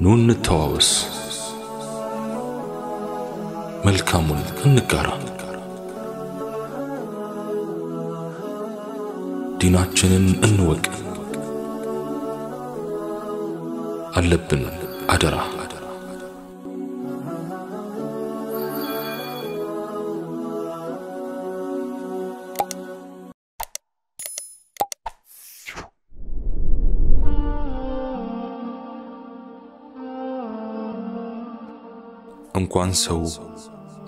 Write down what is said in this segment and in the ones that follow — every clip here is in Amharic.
ኑ እንተዋወስ፣ መልካሙን እንጋራ፣ ዲናችንን እንወቅ። አለብን አደራ እንኳን ሰው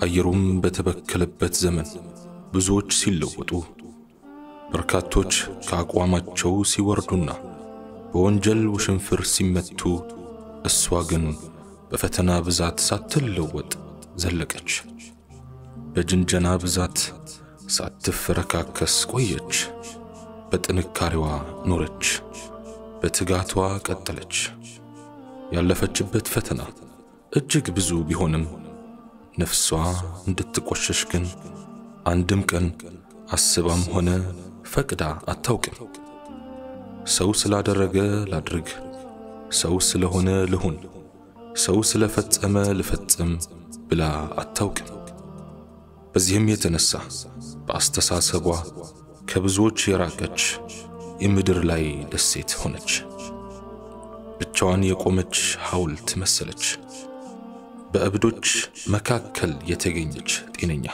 አየሩም በተበከለበት ዘመን ብዙዎች ሲለወጡ በርካቶች ከአቋማቸው ሲወርዱና በወንጀል ውሽንፍር ሲመቱ፣ እሷ ግን በፈተና ብዛት ሳትለወጥ ዘለቀች። በጅንጀና ብዛት ሳትፈረካከስ ቆየች። በጥንካሬዋ ኖረች፣ በትጋቷ ቀጠለች። ያለፈችበት ፈተና እጅግ ብዙ ቢሆንም ነፍሷ እንድትቆሸሽ ግን አንድም ቀን አስባም ሆነ ፈቅዳ አታውቅም። ሰው ስላደረገ ላድርግ፣ ሰው ስለሆነ ልሁን፣ ሰው ስለፈጸመ ልፈጽም ብላ አታውቅም። በዚህም የተነሳ በአስተሳሰቧ ከብዙዎች የራቀች የምድር ላይ ደሴት ሆነች። ብቻዋን የቆመች ሐውልት መሰለች። በእብዶች መካከል የተገኘች ጤነኛ።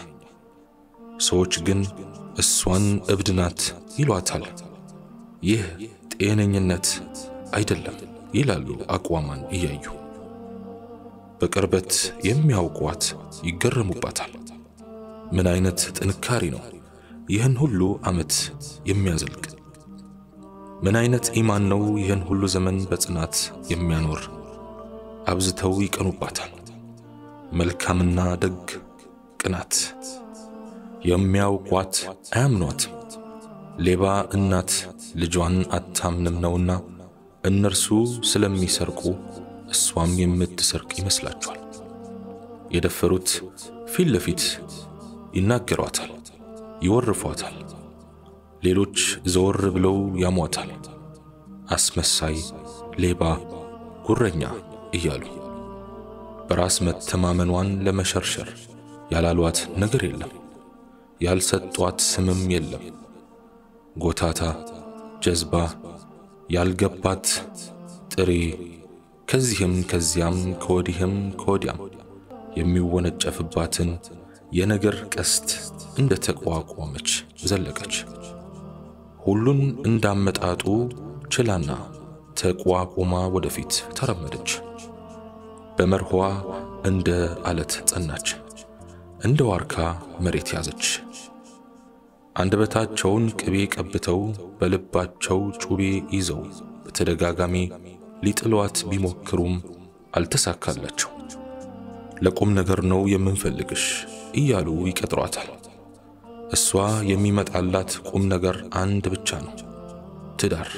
ሰዎች ግን እሷን እብድ ናት ይሏታል። ይህ ጤነኝነት አይደለም ይላሉ አቋሟን እያዩ። በቅርበት የሚያውቋት ይገረሙባታል። ምን አይነት ጥንካሬ ነው ይህን ሁሉ ዓመት የሚያዘልቅ? ምን አይነት ኢማን ነው ይህን ሁሉ ዘመን በጽናት የሚያኖር? አብዝተው ይቀኑባታል። መልካምና ደግ ቅናት የሚያውቋት አያምኗትም። ሌባ እናት ልጇን አታምንም ነውና እነርሱ ስለሚሰርቁ እሷም የምትሰርቅ ይመስላቸዋል። የደፈሩት ፊት ለፊት ይናገሯታል፣ ይወርፏታል። ሌሎች ዘወር ብለው ያሟታል። አስመሳይ፣ ሌባ፣ ጉረኛ እያሉ በራስ መተማመኗን ለመሸርሸር ያላሏት ነገር የለም። ያልሰጧት ስምም የለም። ጎታታ፣ ጀዝባ፣ ያልገባት ጥሬ፣ ከዚህም ከዚያም ከወዲህም ከወዲያም የሚወነጨፍባትን የነገር ቀስት እንደ ተቋቋመች ዘለቀች። ሁሉን እንዳመጣጡ ችላና ተቋቁማ ወደፊት ተረመደች። በመርኋ እንደ አለት ጸናች፣ እንደ ዋርካ መሬት ያዘች። አንደበታቸውን ቅቤ ቀብተው በልባቸው ጩቤ ይዘው በተደጋጋሚ ሊጥሏት ቢሞክሩም አልተሳካላቸው። ለቁም ነገር ነው የምንፈልግሽ እያሉ ይቀጥሯታል። እሷ የሚመጣላት ቁም ነገር አንድ ብቻ ነው፣ ትዳር።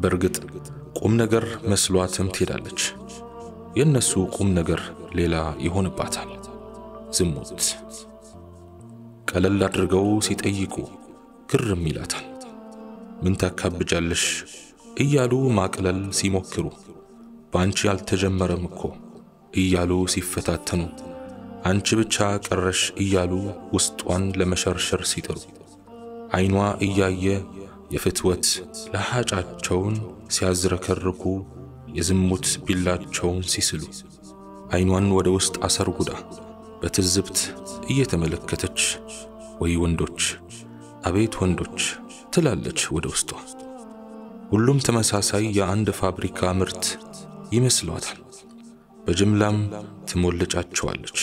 በእርግጥ ቁም ነገር መስሏትም ትሄዳለች። የእነሱ ቁም ነገር ሌላ ይሆንባታል፣ ዝሙት። ቀለል አድርገው ሲጠይቁ ግርም ይላታል። ምን ታካብጃለሽ እያሉ ማቅለል ሲሞክሩ በአንቺ አልተጀመረም እኮ እያሉ ሲፈታተኑ አንቺ ብቻ ቀረሽ እያሉ ውስጧን ለመሸርሸር ሲጥሩ ዓይኗ እያየ የፍትወት ለሃጫቸውን ሲያዝረከርኩ የዝሙት ቢላቸውን ሲስሉ ዓይኗን ወደ ውስጥ አሰርጉዳ በትዝብት እየተመለከተች ወይ ወንዶች፣ አቤት ወንዶች ትላለች ወደ ውስጧ። ሁሉም ተመሳሳይ የአንድ ፋብሪካ ምርት ይመስሏታል። በጅምላም ትሞልጫቸዋለች፣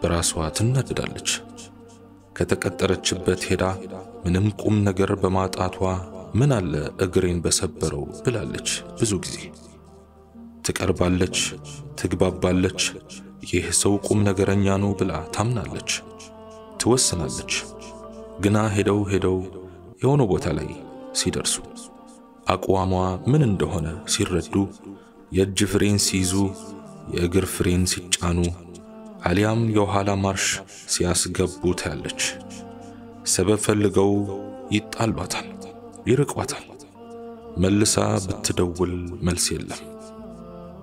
በራሷ ትናደዳለች። ከተቀጠረችበት ሄዳ ምንም ቁም ነገር በማጣቷ ምን አለ እግሬን በሰበረው ብላለች ብዙ ጊዜ። ትቀርባለች፣ ትግባባለች፣ ይህ ሰው ቁም ነገረኛ ነው ብላ ታምናለች፣ ትወስናለች። ግና ሄደው ሄደው የሆነ ቦታ ላይ ሲደርሱ አቋሟ ምን እንደሆነ ሲረዱ የእጅ ፍሬን ሲይዙ የእግር ፍሬን ሲጫኑ አሊያም የኋላ ማርሽ ሲያስገቡ ታያለች። ሰበብ ፈልገው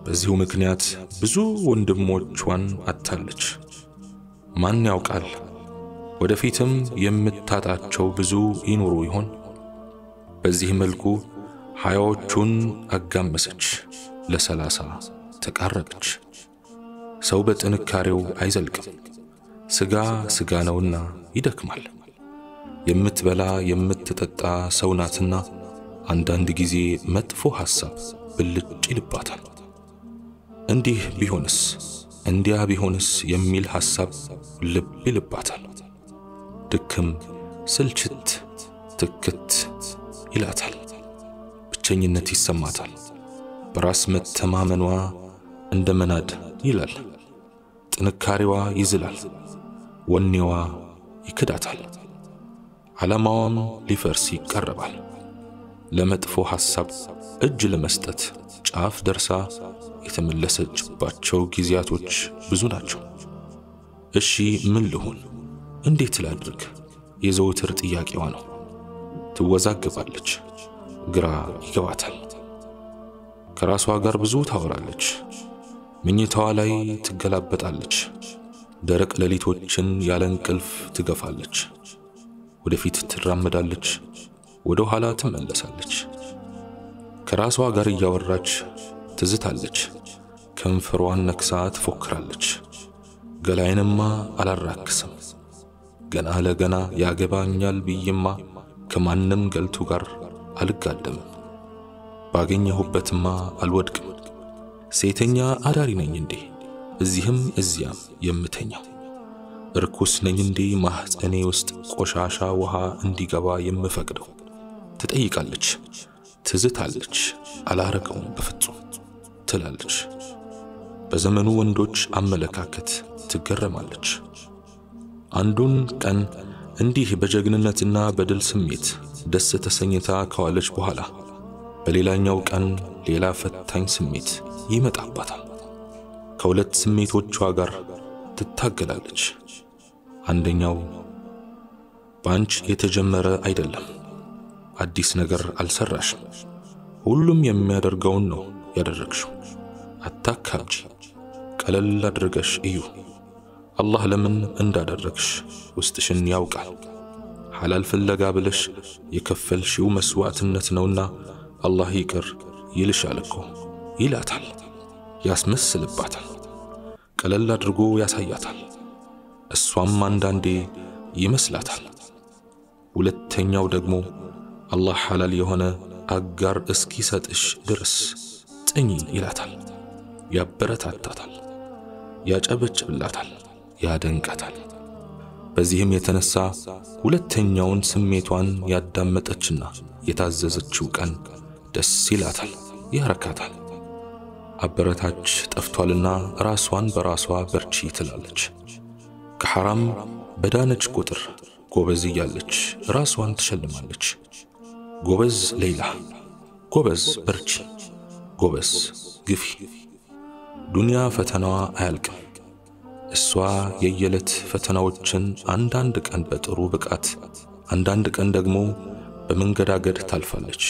በዚሁ ምክንያት ብዙ ወንድሞቿን አጥታለች። ማን ያውቃል ወደፊትም የምታጣቸው ብዙ ይኖሩ ይሆን? በዚህ መልኩ ሀያዎቹን አጋመሰች፣ ለሰላሳ ተቃረበች። ሰው በጥንካሬው አይዘልቅም፣ ሥጋ ሥጋ ነውና ይደክማል። የምትበላ የምትጠጣ ሰው ናትና አንዳንድ ጊዜ መጥፎ ሐሳብ ብልጭ ይልባታል። እንዲህ ቢሆንስ እንዲያ ቢሆንስ የሚል ሐሳብ ልብ ይልባታል። ድክም ስልችት ትክት ይላታል። ብቸኝነት ይሰማታል። በራስ መተማመኗ እንደ መናድ ይላል። ጥንካሬዋ ይዝላል። ወኔዋ ይክዳታል። ዓላማዋም ሊፈርስ ይቃረባል። ለመጥፎ ሐሳብ እጅ ለመስጠት ጫፍ ደርሳ የተመለሰችባቸው ጊዜያቶች ብዙ ናቸው። እሺ ምን ልሁን? እንዴት ላድርግ? የዘውትር ጥያቄዋ ነው። ትወዛገባለች፣ ግራ ይገባታል። ከራሷ ጋር ብዙ ታወራለች። መኝታዋ ላይ ትገላበጣለች። ደረቅ ሌሊቶችን ያለ እንቅልፍ ትገፋለች። ወደፊት ትራመዳለች፣ ወደ ኋላ ትመለሳለች። ከራሷ ጋር እያወራች ትዝታለች። ከንፈሯን ነክሳ ትፎክራለች። ገላይንማ አላራክስም፣ ገና ለገና ያገባኛል ብዬማ ከማንም ገልቱ ጋር አልጋደምም፣ ባገኘሁበትማ አልወድቅም። ሴተኛ አዳሪ ነኝ እንዴ እዚህም እዚያም የምተኛው? እርኩስ ነኝ እንዴ ማኅፀኔ ውስጥ ቆሻሻ ውሃ እንዲገባ የምፈቅደው? ትጠይቃለች፣ ትዝታለች። አላረገውም በፍጹም ትላለች። በዘመኑ ወንዶች አመለካከት ትገረማለች። አንዱን ቀን እንዲህ በጀግንነትና በድል ስሜት ደስ ተሰኝታ ከዋለች በኋላ በሌላኛው ቀን ሌላ ፈታኝ ስሜት ይመጣባታል። ከሁለት ስሜቶቿ ጋር ትታገላለች። አንደኛው በአንቺ የተጀመረ አይደለም፣ አዲስ ነገር አልሰራሽም፣ ሁሉም የሚያደርገውን ነው ያደረግሽው። አታካብጂ፣ ቀለል አድርገሽ እዩ። አላህ ለምን እንዳደረግሽ ውስጥሽን ያውቃል። ሐላል ፍለጋ ብለሽ የከፈልሽው መስዋዕትነት ነውና አላህ ይቅር ይልሻል እኮ ይላታል። ያስመስልባታል። ቀለል አድርጎ ያሳያታል። እሷም አንዳንዴ ይመስላታል። ሁለተኛው ደግሞ አላህ ሐላል የሆነ አጋር እስኪሰጥሽ ድረስ ጽኚ ይላታል። ያበረታታታል፣ ያጨበጭብላታል፣ ያደንቃታል። በዚህም የተነሳ ሁለተኛውን ስሜቷን ያዳመጠችና የታዘዘችው ቀን ደስ ይላታል፣ ያረካታል። አበረታች ጠፍቷልና ራሷን በራሷ በርቺ ትላለች። ከሐራም በዳነች ቁጥር ጎበዝ እያለች ራሷን ትሸልማለች። ጎበዝ ሌይላ፣ ጎበዝ በርቺ፣ ጎበዝ ግፊ። ዱንያ ፈተናዋ አያልቅም። እሷ የየዕለት ፈተናዎችን አንዳንድ ቀን በጥሩ ብቃት፣ አንዳንድ ቀን ደግሞ በመንገዳገድ ታልፋለች።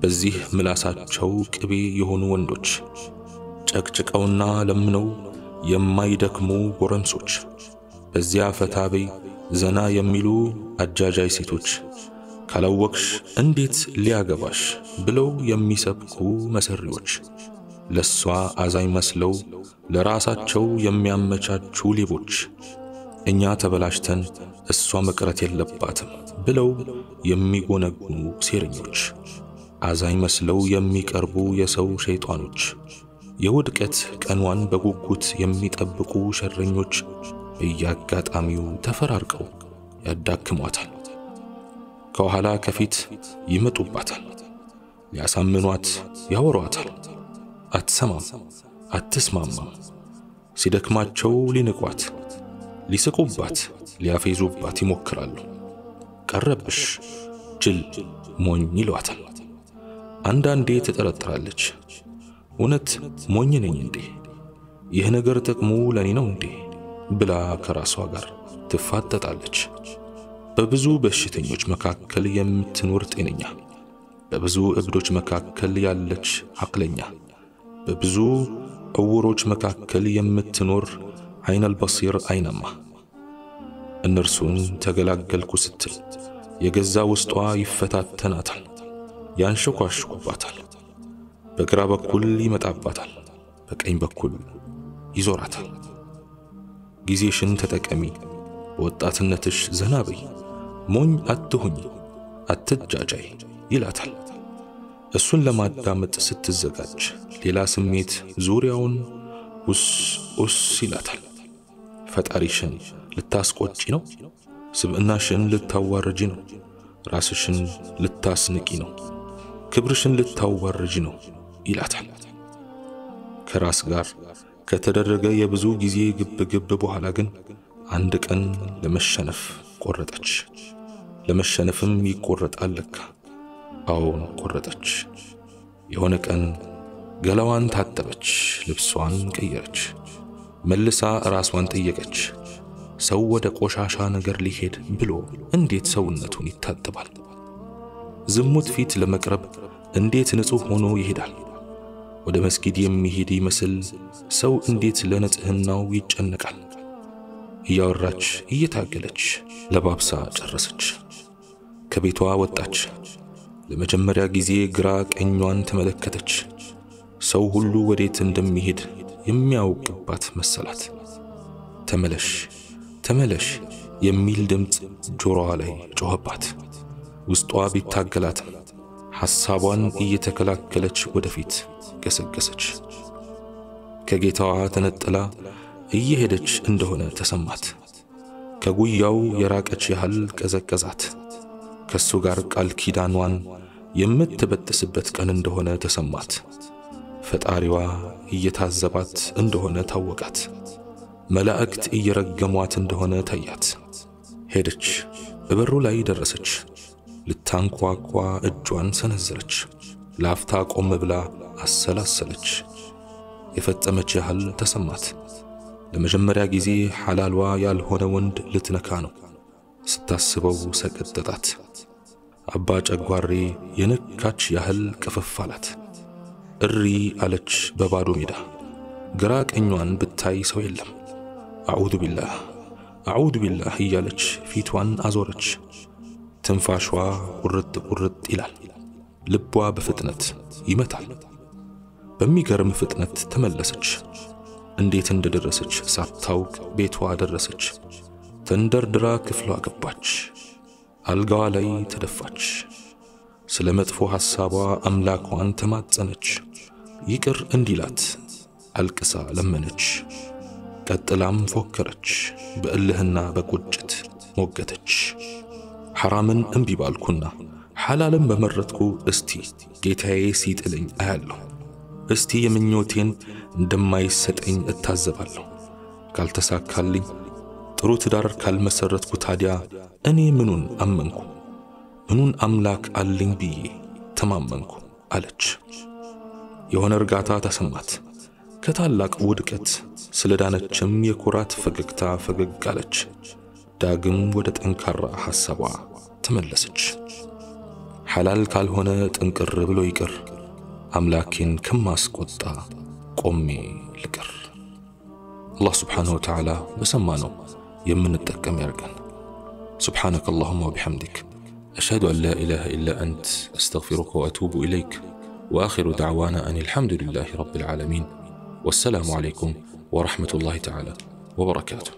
በዚህ ምላሳቸው ቅቤ የሆኑ ወንዶች፣ ጨቅጭቀውና ለምነው የማይደክሙ ጎረምሶች፣ በዚያ ፈታበይ ዘና የሚሉ አጃጃይ ሴቶች፣ ካላወቅሽ እንዴት ሊያገባሽ ብለው የሚሰብኩ መሰሪዎች፣ ለሷ አዛኝ መስለው ለራሳቸው የሚያመቻቹ ሌቦች፣ እኛ ተበላሽተን እሷ መቅረት የለባትም ብለው የሚጎነጉኑ ሴረኞች፣ አዛኝ መስለው የሚቀርቡ የሰው ሸይጣኖች፣ የውድቀት ቀኗን በጉጉት የሚጠብቁ ሸረኞች። በየአጋጣሚው ተፈራርቀው ያዳክሟታል። ከኋላ ከፊት ይመጡባታል። ሊያሳምኗት ያወሯታል። አትሰማም፣ አትስማማም። ሲደክማቸው ሊንቋት፣ ሊስቁባት፣ ሊያፌዙባት ይሞክራሉ። ቀረብሽ፣ ጅል፣ ሞኝ ይሏታል። አንዳንዴ ትጠረጥራለች። እውነት ሞኝ ነኝ እንዴ? ይህ ነገር ጥቅሙ ለኔ ነው እንዴ? ብላ ከራሷ ጋር ትፋጠጣለች። በብዙ በሽተኞች መካከል የምትኖር ጤነኛ፣ በብዙ እብዶች መካከል ያለች አቅለኛ፣ በብዙ ዕውሮች መካከል የምትኖር ዐይነል በሲር ዐይናማ እነርሱን ተገላገልኩ ስትል የገዛ ውስጧ ይፈታተናታል፣ ያንሸኳሽኩባታል። በግራ በኩል ይመጣባታል፣ በቀኝ በኩል ይዞራታል። ጊዜሽን ተጠቀሚ፣ በወጣትነትሽ ዘና በይ፣ ሞኝ አትሁኝ፣ አትጃጃይ ይላታል። እሱን ለማዳመጥ ስትዘጋጅ ሌላ ስሜት ዙሪያውን ውስ ውስ ይላታል። ፈጣሪሽን ልታስቆጪ ነው? ስብዕናሽን ልታዋርጂ ነው? ራስሽን ልታስንቂ ነው? ክብርሽን ልታዋርጂ ነው ይላታል። ከራስ ጋር ከተደረገ የብዙ ጊዜ ግብ ግብ በኋላ ግን አንድ ቀን ለመሸነፍ ቆረጠች። ለመሸነፍም ይቆረጣል ለካ። አዎን ቆረጠች። የሆነ ቀን ገላዋን ታጠበች፣ ልብሷን ቀየረች፣ መልሳ ራሷን ጠየቀች። ሰው ወደ ቆሻሻ ነገር ሊሄድ ብሎ እንዴት ሰውነቱን ይታጠባል? ዝሙት ፊት ለመቅረብ እንዴት ንጹሕ ሆኖ ይሄዳል? ወደ መስጊድ የሚሄድ ይመስል ሰው እንዴት ለንጽሕናው ይጨነቃል? እያወራች እየታገለች ለባብሳ ጨረሰች። ከቤቷ ወጣች። ለመጀመሪያ ጊዜ ግራ ቀኟን ተመለከተች። ሰው ሁሉ ወዴት እንደሚሄድ የሚያውቅባት መሰላት። ተመለሽ ተመለሽ የሚል ድምፅ ጆሮዋ ላይ ጮኸባት። ውስጧ ቢታገላትም ሐሳቧን እየተከላከለች ወደፊት ገሰገሰች። ከጌታዋ ተነጥላ እየሄደች እንደሆነ ተሰማት። ከጉያው የራቀች ያህል ቀዘቀዛት። ከሱ ጋር ቃል ኪዳኗን የምትበጥስበት ቀን እንደሆነ ተሰማት። ፈጣሪዋ እየታዘባት እንደሆነ ታወቃት። መላእክት እየረገሟት እንደሆነ ታያት። ሄደች፣ በበሩ ላይ ደረሰች። ልታንኳኳ እጇን ሰነዘረች። ላፍታ ቆም ብላ አሰላሰለች። የፈጸመች ያህል ተሰማት። ለመጀመሪያ ጊዜ ሐላሏ ያልሆነ ወንድ ልትነካ ነው። ስታስበው ሰቀጠጣት። አባ ጨጓሬ የነካች ያህል ቅፍፍ አላት። እሪ አለች በባዶ ሜዳ። ግራ ቀኟን ብታይ ሰው የለም። አዑዙ ቢላህ አዑዙ ቢላህ እያለች ፊቷን አዞረች። ትንፋሿ ቁርጥ ቁርጥ ይላል። ልቧ በፍጥነት ይመታል። በሚገርም ፍጥነት ተመለሰች። እንዴት እንደደረሰች ሳታውቅ ቤቷ ደረሰች። ተንደርድራ ክፍሏ ገባች። አልጋዋ ላይ ተደፋች። ስለ መጥፎ ሐሳቧ አምላኳን ተማጸነች። ይቅር እንዲላት አልቅሳ ለመነች። ቀጥላም ፎከረች። በእልህና በቁጭት ሞገተች። ሐራምን እምቢ ባልኩና ሐላልን በመረጥኩ እስቲ ጌታዬ ሲጥለኝ አያለሁ። እስቲ የምኞቴን እንደማይሰጠኝ እታዘባለሁ። ካልተሳካልኝ ጥሩ ትዳር ካልመሰረትኩ ታዲያ እኔ ምኑን አመንኩ? ምኑን አምላክ አለኝ ብዬ ተማመንኩ አለች። የሆነ እርጋታ ተሰማት። ከታላቅ ውድቀት ስለ ዳነችም የኩራት ፈገግታ ፈገግ አለች። ዳግም ወደ ጠንካራ ሐሳቧ ተመለሰች። ሐላል ካልሆነ ጥንቅር ብሎ ይቅር፣ አምላኬን ከማስቆጣ ቆሜ ልቅር። አላህ ስብሓንሁ ወተዓላ በሰማነው የምንጠቀም ያርገን። سبحانك اللهم وبحمدك أشهد أن لا إله إلا أنت أستغفرك وأتوب إليك وآخر دعوانا أن الحمد لله رب العالمين والسلام عليكم ورحمة الله تعالى وبركاته